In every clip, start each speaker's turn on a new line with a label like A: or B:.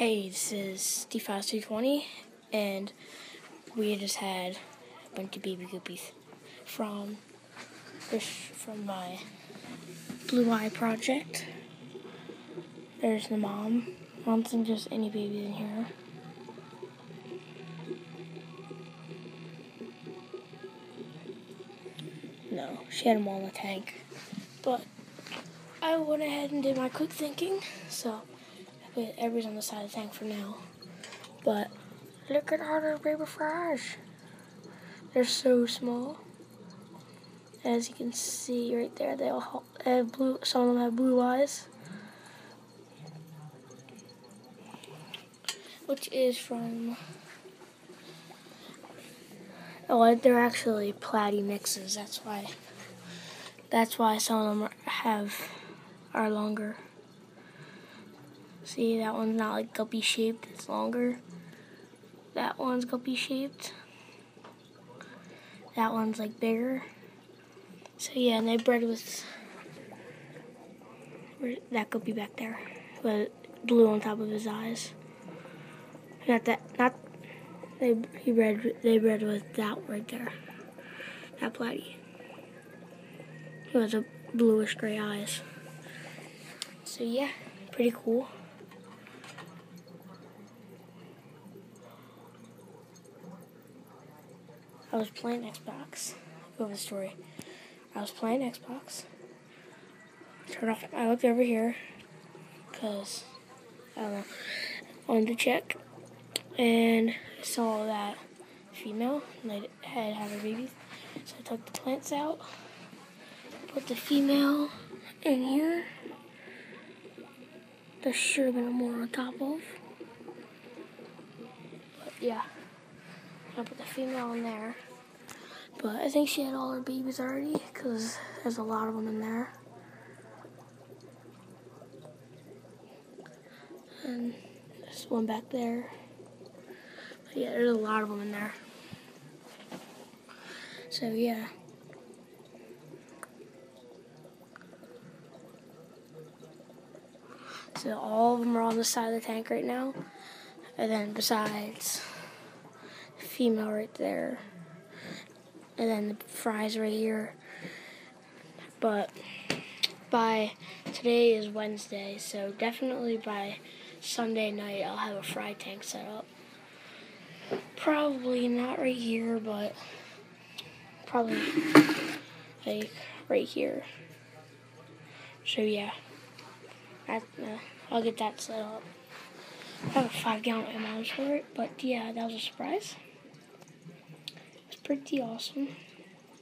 A: Hey, this is Steve 220 and we just had a bunch of baby guppies from from my Blue Eye project. There's the mom. Don't think there's any babies in here. No, she had them all in the tank. But I went ahead and did my quick thinking, so everybody's on the side of the tank for now. But look at all their baby fries. They're so small. As you can see right there, they all have blue. Some of them have blue eyes, which is from. Oh, they're actually platy mixes. That's why. That's why some of them have are longer. See, that one's not like guppy shaped, it's longer. That one's guppy shaped. That one's like bigger. So yeah, and they bred with that guppy back there, with blue on top of his eyes. Not that, not they he bred they bred with that right there, that platy. He has a bluish gray eyes. So yeah, pretty cool. I was playing Xbox. Go over the story. I was playing Xbox. Turned off. I looked over here because I don't know. Wanted to check, and I saw that female and had had her babies. So I took the plants out, put the female in here. There should have been more on top of. But yeah. I put the female in there. But I think she had all her babies already because there's a lot of them in there. And there's one back there. But yeah, there's a lot of them in there. So yeah. So all of them are on the side of the tank right now. And then besides female right there. And then the fries right here. But by today is Wednesday, so definitely by Sunday night I'll have a fry tank set up. Probably not right here, but probably like right here. So yeah, uh, I'll get that set up. I have a five gallon amount for it, but yeah, that was a surprise pretty awesome.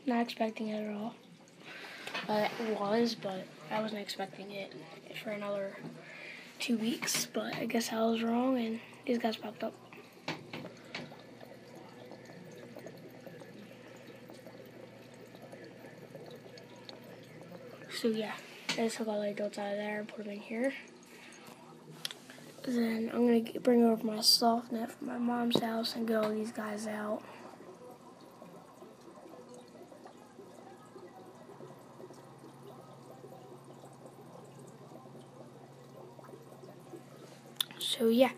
A: Not expecting it at all. Uh, it was, but I wasn't expecting it for another two weeks. But I guess I was wrong, and these guys popped up. So yeah, I just took all the adults out of there and put them in here. Then I'm gonna bring over my soft net from my mom's house and get all these guys out. So yeah.